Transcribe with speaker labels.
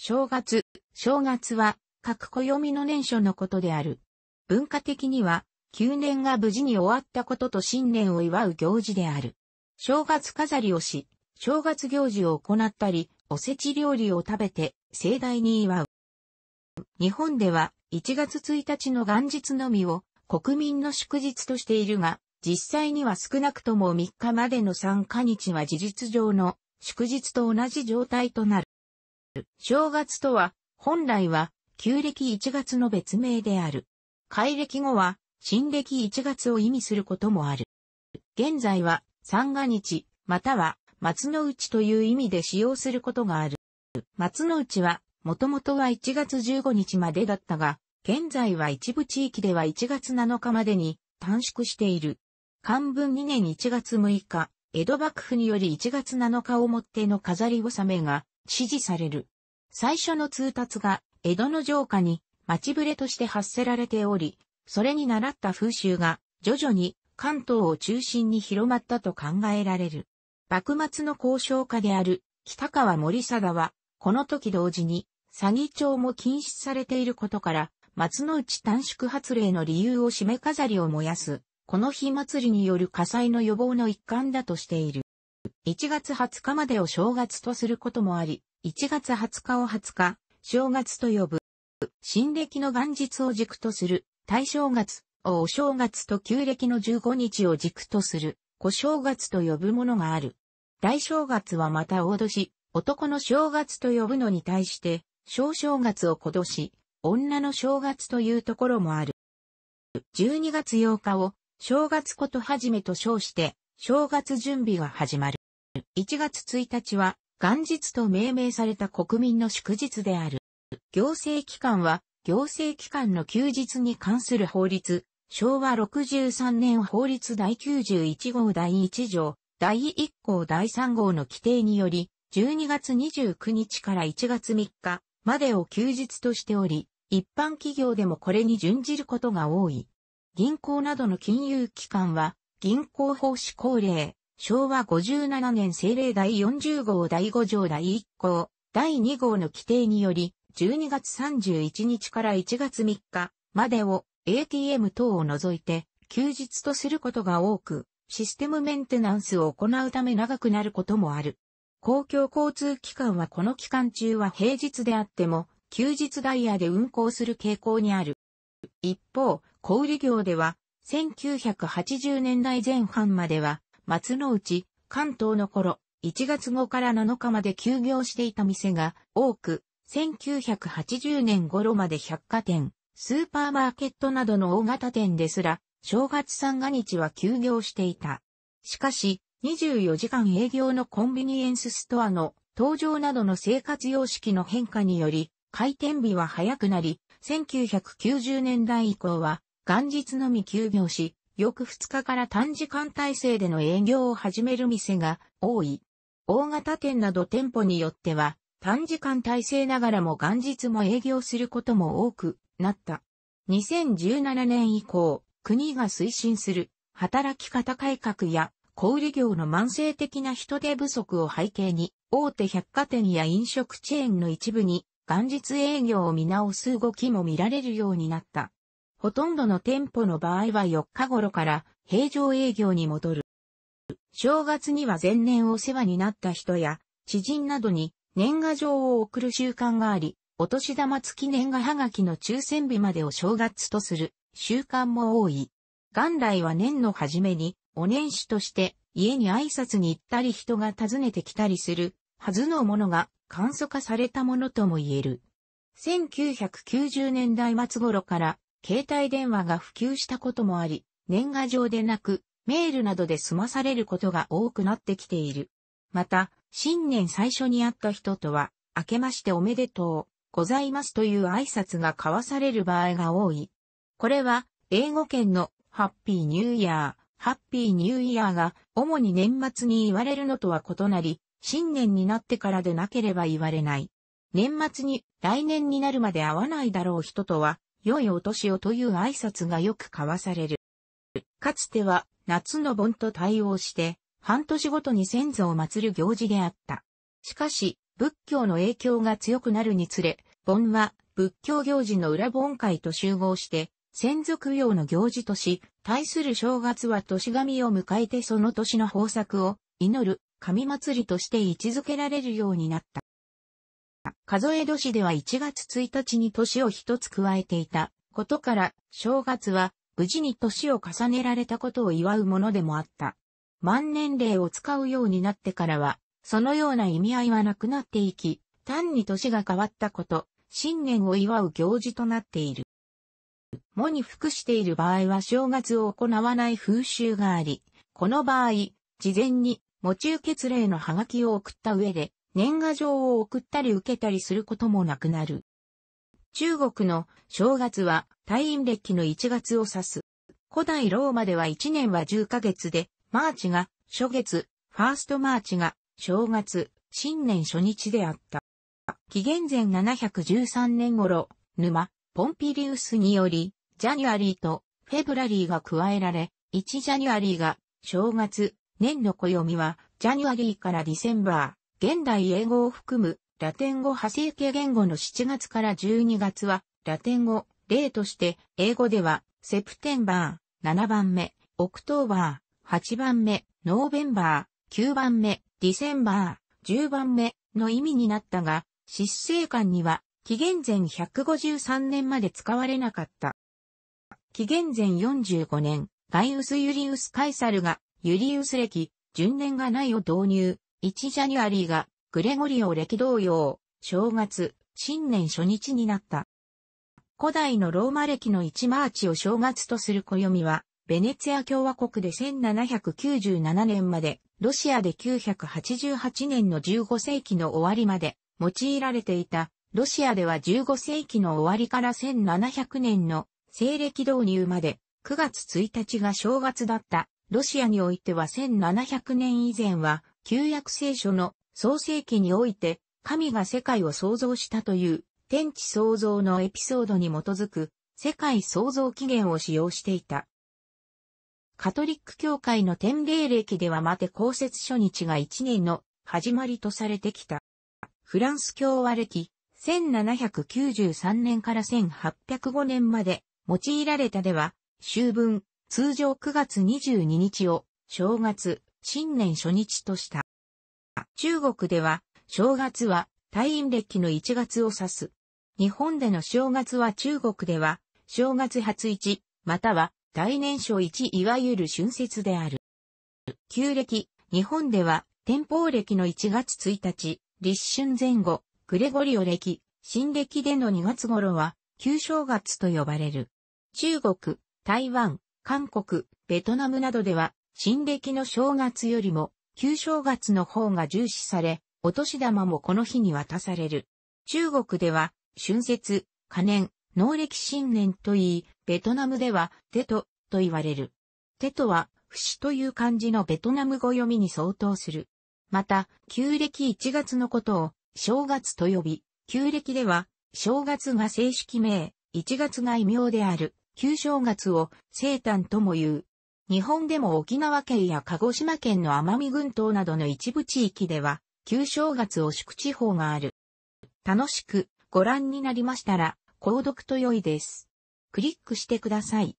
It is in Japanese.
Speaker 1: 正月、正月は各暦の年初のことである。文化的には、旧年が無事に終わったことと新年を祝う行事である。正月飾りをし、正月行事を行ったり、おせち料理を食べて盛大に祝う。日本では1月1日の元日のみを国民の祝日としているが、実際には少なくとも3日までの参加日は事実上の祝日と同じ状態となる。正月とは、本来は旧暦1月の別名である。改暦後は、新暦1月を意味することもある。現在は、三が日、または、松の内という意味で使用することがある。松の内は、もともとは1月15日までだったが、現在は一部地域では1月7日までに短縮している。漢文2年1月6日、江戸幕府により1月7日をもっての飾り納めが指示される。最初の通達が江戸の城下に町触れとして発せられており、それに倣った風習が徐々に関東を中心に広まったと考えられる。幕末の交渉家である北川森貞は、この時同時に詐欺帳も禁止されていることから、松の内短縮発令の理由を締め飾りを燃やす、この日祭りによる火災の予防の一環だとしている。1月20日までを正月とすることもあり、1月20日を20日、正月と呼ぶ。新暦の元日を軸とする、大正月、お正月と旧暦の15日を軸とする、小正月と呼ぶものがある。大正月はまた大年、男の正月と呼ぶのに対して、小正月を小年、女の正月というところもある。12月8日を正月ことはじめと称して、正月準備が始まる。1月1日は元日と命名された国民の祝日である。行政機関は、行政機関の休日に関する法律、昭和63年法律第91号第1条、第1項第3号の規定により、12月29日から1月3日までを休日としており、一般企業でもこれに準じることが多い。銀行などの金融機関は、銀行法施行令、昭和57年政令第40号第5条第1項、第2号の規定により、12月31日から1月3日までを ATM 等を除いて休日とすることが多く、システムメンテナンスを行うため長くなることもある。公共交通機関はこの期間中は平日であっても、休日ダイヤで運行する傾向にある。一方、小売業では、1980年代前半までは、松の内、関東の頃、1月後から7日まで休業していた店が多く、1980年頃まで百貨店、スーパーマーケットなどの大型店ですら、正月三が日は休業していた。しかし、24時間営業のコンビニエンスストアの登場などの生活様式の変化により、開店日は早くなり、1990年代以降は元日のみ休業し、翌2日から短時間体制での営業を始める店が多い。大型店など店舗によっては短時間体制ながらも元日も営業することも多くなった。2017年以降、国が推進する働き方改革や小売業の慢性的な人手不足を背景に、大手百貨店や飲食チェーンの一部に元日営業を見直す動きも見られるようになった。ほとんどの店舗の場合は4日頃から平常営業に戻る。正月には前年お世話になった人や知人などに年賀状を送る習慣があり、お年玉付き年賀はがきの抽選日までを正月とする習慣も多い。元来は年の初めにお年始として家に挨拶に行ったり人が訪ねてきたりするはずのものが簡素化されたものとも言える。1990年代末頃から携帯電話が普及したこともあり、年賀状でなく、メールなどで済まされることが多くなってきている。また、新年最初に会った人とは、明けましておめでとう、ございますという挨拶が交わされる場合が多い。これは、英語圏のハッピーニューイヤー、ハッピーニューイヤーが主に年末に言われるのとは異なり、新年になってからでなければ言われない。年末に来年になるまで会わないだろう人とは、良いお年をという挨拶がよく交わされる。かつては夏の盆と対応して半年ごとに先祖を祀る行事であった。しかし、仏教の影響が強くなるにつれ、盆は仏教行事の裏盆会と集合して、先祖供養の行事とし、対する正月は年神を迎えてその年の豊作を祈る神祭りとして位置づけられるようになった。数え年では1月1日に年を一つ加えていたことから、正月は無事に年を重ねられたことを祝うものでもあった。万年齢を使うようになってからは、そのような意味合いはなくなっていき、単に年が変わったこと、新年を祝う行事となっている。喪に服している場合は正月を行わない風習があり、この場合、事前に喪中結礼のハガキを送った上で、年賀状を送ったり受けたりすることもなくなる。中国の正月は太陰暦の1月を指す。古代ローマでは1年は10ヶ月で、マーチが初月、 First March が正月、新年初日であった。紀元前713年頃、ヌマ・ポンピリウスにより、 January と February が加えられ、1 January が正月、年の暦は January から December、現代英語を含むラテン語派生形言語の7月から12月はラテン語、例として英語では September 7番目、 October 8番目、 November 9番目、 December 10番目の意味になったが、執政官には紀元前153年まで使われなかった。紀元前45年、ガイウス・ユリウス・カエサルがユリウス暦、閏年がないを導入、1 January がグレゴリオ暦同様、正月、新年初日になった。古代のローマ暦の1マーチを正月とする暦は、ベネツィア共和国で1797年まで、ロシアで988年の15世紀の終わりまで用いられていた、ロシアでは15世紀の終わりから1700年の西暦導入まで9月1日が正月だった。ロシアにおいては1700年以前は旧約聖書の創世記において、神が世界を創造したという天地創造のエピソードに基づく世界創造起源を使用していた。カトリック教会の天霊歴では待て公設初日が一年の始まりとされてきた。フランス教和歴1793年から1805年まで用いられたでは、秋分、通常9月22日を正月、新年初日とした。中国では、正月は、退院暦の1月を指す。日本での正月は中国では、正月初一、または、大年初一いわゆる春節である。旧暦、日本では、天保暦の1月1日、立春前後、グレゴリオ暦、新暦での2月頃は、旧正月と呼ばれる。中国、台湾、韓国、ベトナムなどでは、新暦の正月よりも旧正月の方が重視され、お年玉もこの日に渡される。中国では、春節、加年、農暦新年と言い、ベトナムでは、テト、と言われる。テトは、節という漢字のベトナム語読みに相当する。また、旧暦1月のことを、正月と呼び、旧暦では、正月が正式名、1月が異名である、旧正月を、生誕とも言う。日本でも沖縄県や鹿児島県の奄美群島などの一部地域では、旧正月を祝地方がある。楽しくご覧になりましたら、購読と良いです。クリックしてください。